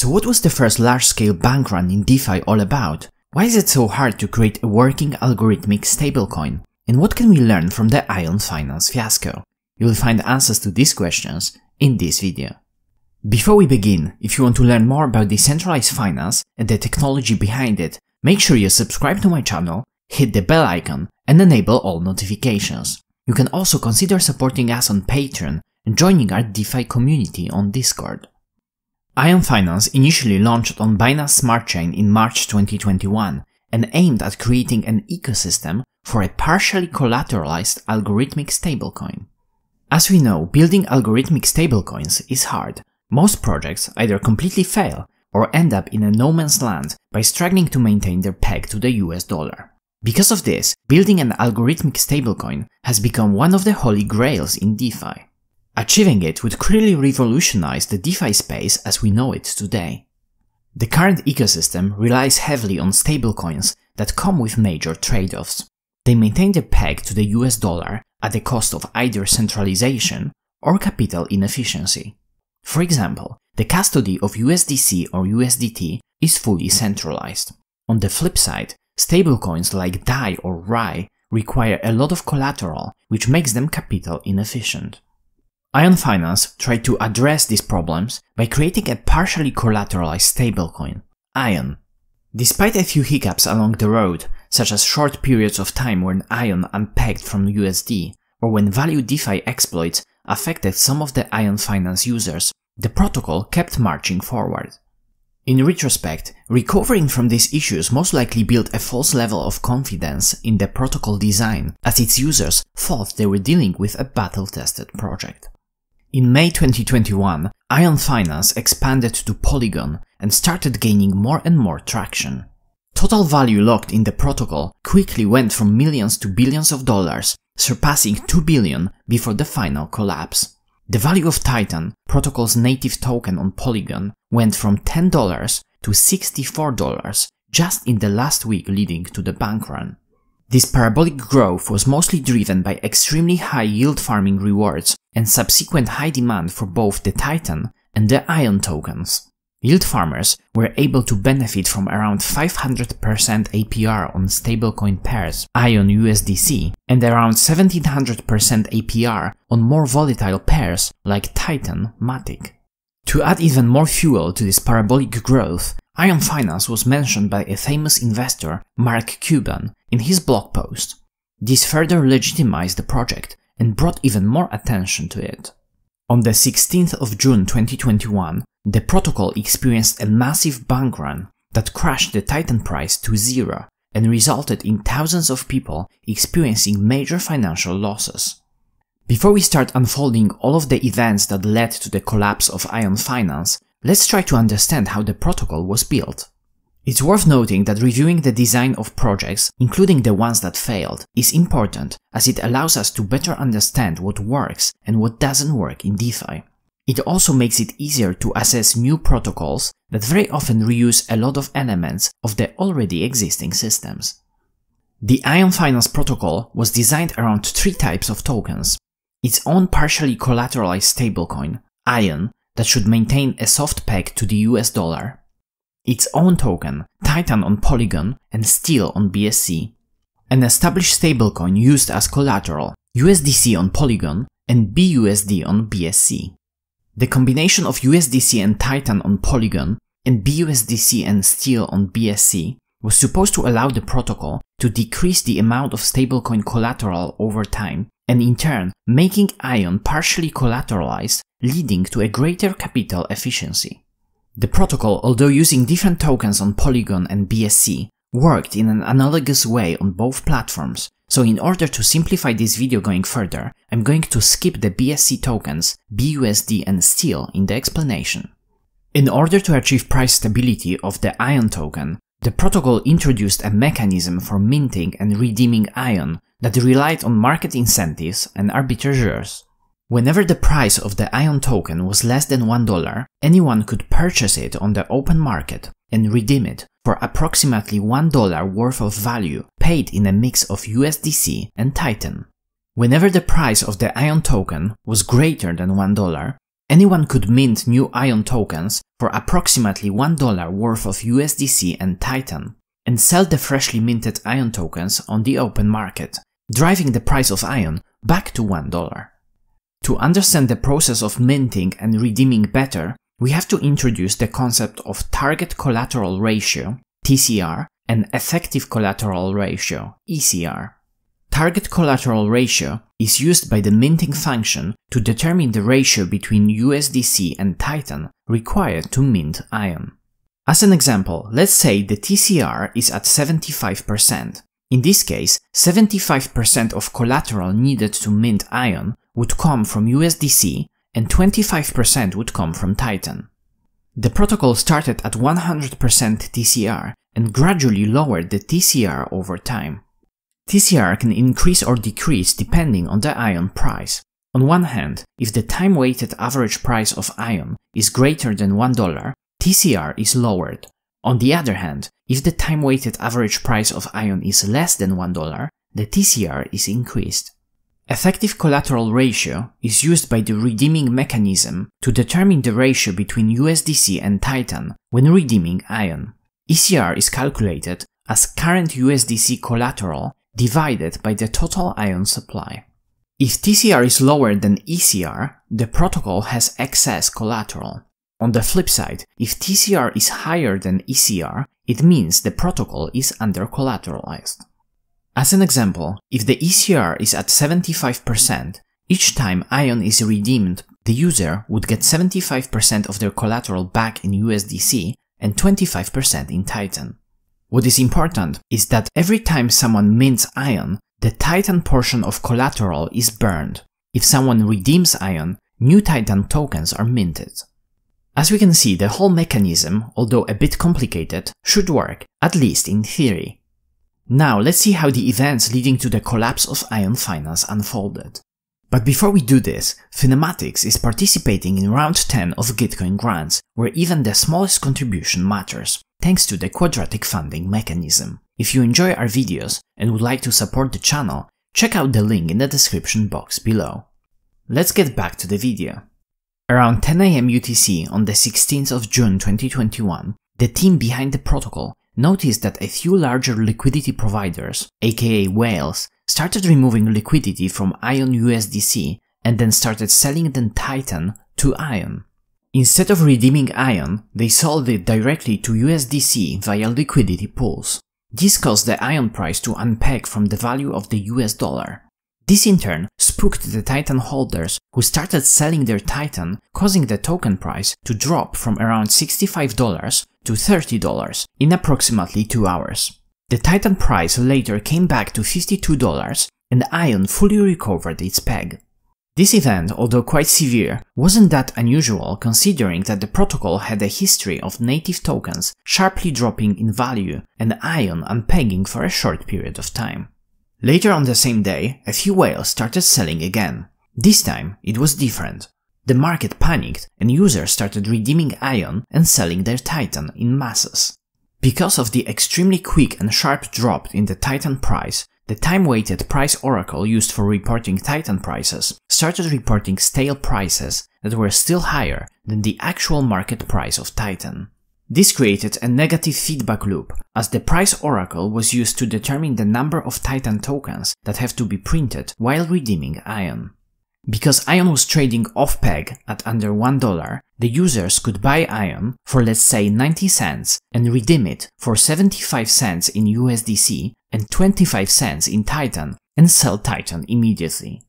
So what was the first large-scale bank run in DeFi all about? Why is it so hard to create a working algorithmic stablecoin? And what can we learn from the Iron Finance fiasco? You will find answers to these questions in this video. Before we begin, if you want to learn more about decentralized finance and the technology behind it, make sure you subscribe to my channel, hit the bell icon, and enable all notifications. You can also consider supporting us on Patreon and joining our DeFi community on Discord. Iron Finance initially launched on Binance Smart Chain in March 2021 and aimed at creating an ecosystem for a partially collateralized algorithmic stablecoin. As we know, building algorithmic stablecoins is hard. Most projects either completely fail or end up in a no man's land by struggling to maintain their peg to the US dollar. Because of this, building an algorithmic stablecoin has become one of the holy grails in DeFi. Achieving it would clearly revolutionize the DeFi space as we know it today. The current ecosystem relies heavily on stablecoins that come with major trade-offs. They maintain their peg to the US dollar at the cost of either centralization or capital inefficiency. For example, the custody of USDC or USDT is fully centralized. On the flip side, stablecoins like DAI or RAI require a lot of collateral, which makes them capital inefficient. Iron Finance tried to address these problems by creating a partially collateralized stablecoin, Iron. Despite a few hiccups along the road, such as short periods of time when Iron unpegged from USD, or when value DeFi exploits affected some of the Iron Finance users, the protocol kept marching forward. In retrospect, recovering from these issues most likely built a false level of confidence in the protocol design, as its users thought they were dealing with a battle-tested project. In May 2021, Iron Finance expanded to Polygon and started gaining more and more traction. Total value locked in the protocol quickly went from millions to billions of dollars, surpassing 2 billion before the final collapse. The value of Titan, protocol's native token on Polygon, went from $10 to $64 just in the last week leading to the bank run. This parabolic growth was mostly driven by extremely high yield farming rewards and subsequent high demand for both the Titan and the Iron tokens. Yield farmers were able to benefit from around 500% APR on stablecoin pairs Iron USDC and around 1700% APR on more volatile pairs like Titan Matic. To add even more fuel to this parabolic growth, Iron Finance was mentioned by a famous investor, Mark Cuban, in his blog post. This further legitimized the project and brought even more attention to it. On the 16th of June 2021, the protocol experienced a massive bank run that crashed the Titan price to zero and resulted in thousands of people experiencing major financial losses. Before we start unfolding all of the events that led to the collapse of Iron Finance, Let's try to understand how the protocol was built. It's worth noting that reviewing the design of projects, including the ones that failed, is important as it allows us to better understand what works and what doesn't work in DeFi. It also makes it easier to assess new protocols that very often reuse a lot of elements of the already existing systems. The Iron Finance protocol was designed around three types of tokens. Its own partially collateralized stablecoin, Iron, that should maintain a soft peg to the US dollar, its own token, Titan on Polygon and Steel on BSC, an established stablecoin used as collateral, USDC on Polygon and BUSD on BSC. The combination of USDC and Titan on Polygon and BUSDC and Steel on BSC was supposed to allow the protocol to decrease the amount of stablecoin collateral over time and in turn making Iron partially collateralized leading to a greater capital efficiency. The protocol, although using different tokens on Polygon and BSC, worked in an analogous way on both platforms, so in order to simplify this video going further, I'm going to skip the BSC tokens, BUSD and Steel in the explanation. In order to achieve price stability of the IRON token, the protocol introduced a mechanism for minting and redeeming IRON that relied on market incentives and arbitrageurs. Whenever the price of the IRON token was less than $1, anyone could purchase it on the open market and redeem it for approximately $1 worth of value paid in a mix of USDC and Titan. Whenever the price of the IRON token was greater than $1, anyone could mint new IRON tokens for approximately $1 worth of USDC and Titan, and sell the freshly minted IRON tokens on the open market, driving the price of IRON back to $1. To understand the process of minting and redeeming better, we have to introduce the concept of target collateral ratio, TCR, and effective collateral ratio, ECR. Target collateral ratio is used by the minting function to determine the ratio between USDC and Titan required to mint IRON. As an example, let's say the TCR is at 75%. In this case, 75% of collateral needed to mint IRON would come from USDC and 25% would come from Titan. The protocol started at 100% TCR and gradually lowered the TCR over time. TCR can increase or decrease depending on the IRON price. On one hand, if the time-weighted average price of IRON is greater than $1, TCR is lowered. On the other hand, if the time-weighted average price of IRON is less than $1, the TCR is increased. Effective collateral ratio is used by the redeeming mechanism to determine the ratio between USDC and Titan when redeeming IRON. ECR is calculated as current USDC collateral divided by the total IRON supply. If TCR is lower than ECR, the protocol has excess collateral. On the flip side, if TCR is higher than ECR, it means the protocol is under-collateralized. As an example, if the ECR is at 75%, each time IRON is redeemed, the user would get 75% of their collateral back in USDC and 25% in Titan. What is important is that every time someone mints IRON, the Titan portion of collateral is burned. If someone redeems IRON, new Titan tokens are minted. As we can see, the whole mechanism, although a bit complicated, should work, at least in theory. Now let's see how the events leading to the collapse of IRON Finance unfolded. But before we do this, Finematics is participating in round 10 of Gitcoin grants, where even the smallest contribution matters, thanks to the quadratic funding mechanism. If you enjoy our videos and would like to support the channel, check out the link in the description box below. Let's get back to the video. Around 10am UTC on the 16th of June 2021, the team behind the protocol noticed that a few larger liquidity providers, aka whales, started removing liquidity from IRON USDC and then started selling the Titan to IRON. Instead of redeeming IRON, they sold it directly to USDC via liquidity pools. This caused the IRON price to unpeg from the value of the US dollar. This in turn spooked the Titan holders who started selling their Titan, causing the token price to drop from around $65 to $30 in approximately 2 hours. The Titan price later came back to $52 and IRON fully recovered its peg. This event, although quite severe, wasn't that unusual considering that the protocol had a history of native tokens sharply dropping in value and IRON unpegging for a short period of time. Later on the same day, a few whales started selling again. This time, it was different. The market panicked and users started redeeming IRON and selling their Titan in masses. Because of the extremely quick and sharp drop in the Titan price, the time-weighted price oracle used for reporting Titan prices started reporting stale prices that were still higher than the actual market price of Titan. This created a negative feedback loop, as the price oracle was used to determine the number of Titan tokens that have to be printed while redeeming IRON. Because IRON was trading off peg at under $1, the users could buy IRON for let's say 90 cents and redeem it for 75 cents in USDC and 25 cents in Titan and sell Titan immediately.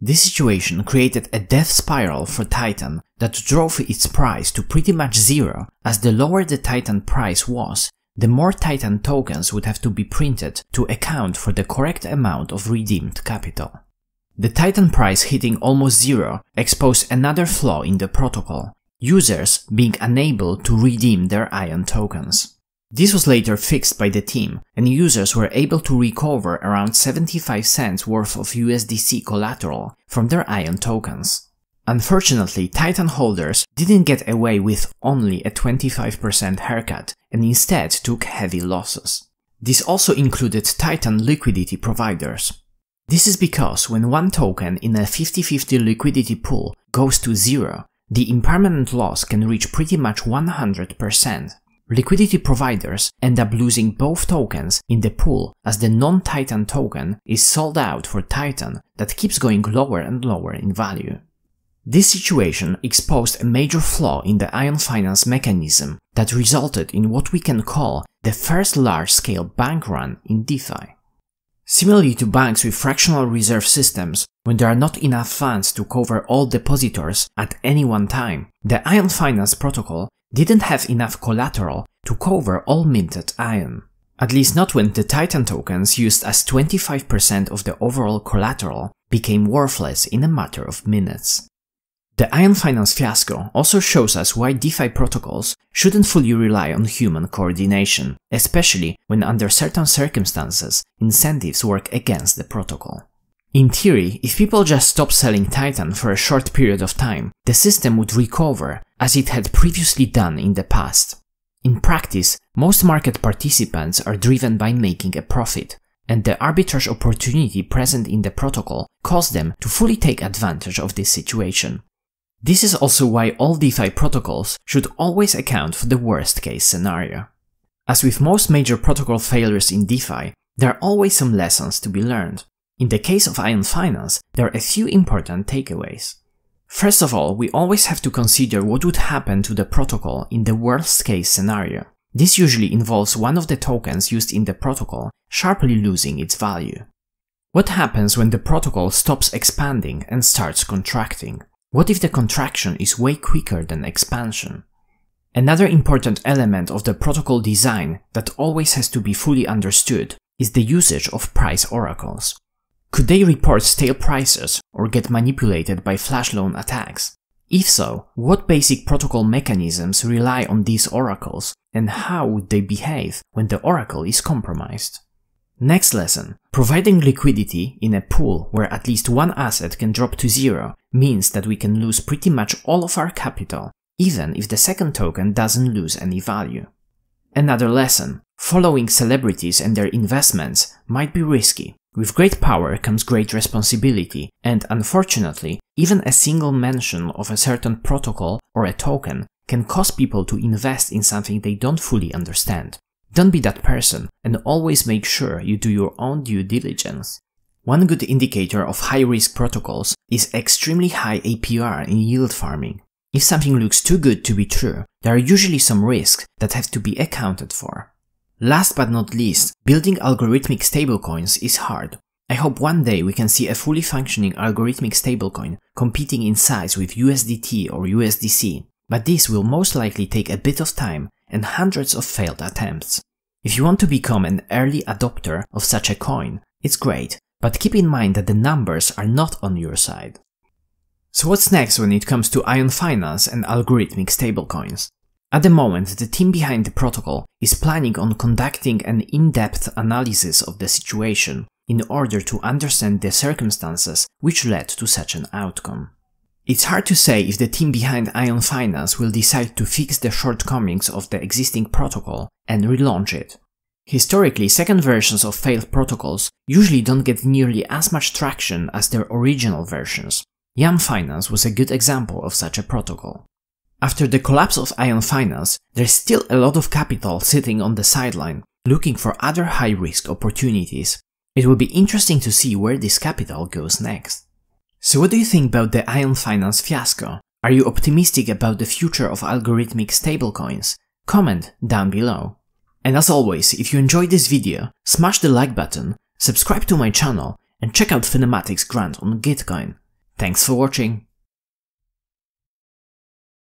This situation created a death spiral for Titan that drove its price to pretty much zero as the lower the Titan price was, the more Titan tokens would have to be printed to account for the correct amount of redeemed capital. The Titan price hitting almost zero exposed another flaw in the protocol, users being unable to redeem their IRON tokens. This was later fixed by the team, and users were able to recover around 75 cents worth of USDC collateral from their IRON tokens. Unfortunately, Titan holders didn't get away with only a 25% haircut and instead took heavy losses. This also included Titan liquidity providers. This is because when one token in a 50-50 liquidity pool goes to zero, the impermanent loss can reach pretty much 100%. Liquidity providers end up losing both tokens in the pool as the non-Titan token is sold out for Titan that keeps going lower and lower in value. This situation exposed a major flaw in the Iron Finance mechanism that resulted in what we can call the first large-scale bank run in DeFi. Similarly to banks with fractional reserve systems, when there are not enough funds to cover all depositors at any one time, the Iron Finance protocol didn't have enough collateral to cover all minted Iron. At least not when the Titan tokens used as 25% of the overall collateral became worthless in a matter of minutes. The Iron Finance fiasco also shows us why DeFi protocols shouldn't fully rely on human coordination, especially when under certain circumstances incentives work against the protocol. In theory, if people just stop selling Titan for a short period of time, the system would recover as it had previously done in the past. In practice, most market participants are driven by making a profit, and the arbitrage opportunity present in the protocol caused them to fully take advantage of this situation. This is also why all DeFi protocols should always account for the worst case scenario. As with most major protocol failures in DeFi, there are always some lessons to be learned. In the case of Iron Finance, there are a few important takeaways. First of all, we always have to consider what would happen to the protocol in the worst case scenario. This usually involves one of the tokens used in the protocol sharply losing its value. What happens when the protocol stops expanding and starts contracting? What if the contraction is way quicker than expansion? Another important element of the protocol design that always has to be fully understood is the usage of price oracles. Could they report stale prices or get manipulated by flash loan attacks? If so, what basic protocol mechanisms rely on these oracles and how would they behave when the oracle is compromised? Next lesson. Providing liquidity in a pool where at least one asset can drop to zero means that we can lose pretty much all of our capital, even if the second token doesn't lose any value. Another lesson. Following celebrities and their investments might be risky. With great power comes great responsibility, and unfortunately, even a single mention of a certain protocol or a token can cause people to invest in something they don't fully understand. Don't be that person and always make sure you do your own due diligence. One good indicator of high-risk protocols is extremely high APR in yield farming. If something looks too good to be true, there are usually some risks that have to be accounted for. Last but not least, building algorithmic stablecoins is hard. I hope one day we can see a fully functioning algorithmic stablecoin competing in size with USDT or USDC, but this will most likely take a bit of time and hundreds of failed attempts. If you want to become an early adopter of such a coin, it's great, but keep in mind that the numbers are not on your side. So what's next when it comes to Iron Finance and algorithmic stablecoins? At the moment, the team behind the protocol is planning on conducting an in-depth analysis of the situation in order to understand the circumstances which led to such an outcome. It's hard to say if the team behind Iron Finance will decide to fix the shortcomings of the existing protocol and relaunch it. Historically, second versions of failed protocols usually don't get nearly as much traction as their original versions. Yam Finance was a good example of such a protocol. After the collapse of Iron Finance, there's still a lot of capital sitting on the sideline, looking for other high-risk opportunities. It will be interesting to see where this capital goes next. So what do you think about the Iron Finance fiasco? Are you optimistic about the future of algorithmic stablecoins? Comment down below. And as always, if you enjoyed this video, smash the like button, subscribe to my channel, and check out Finematics grant on Gitcoin. Thanks for watching.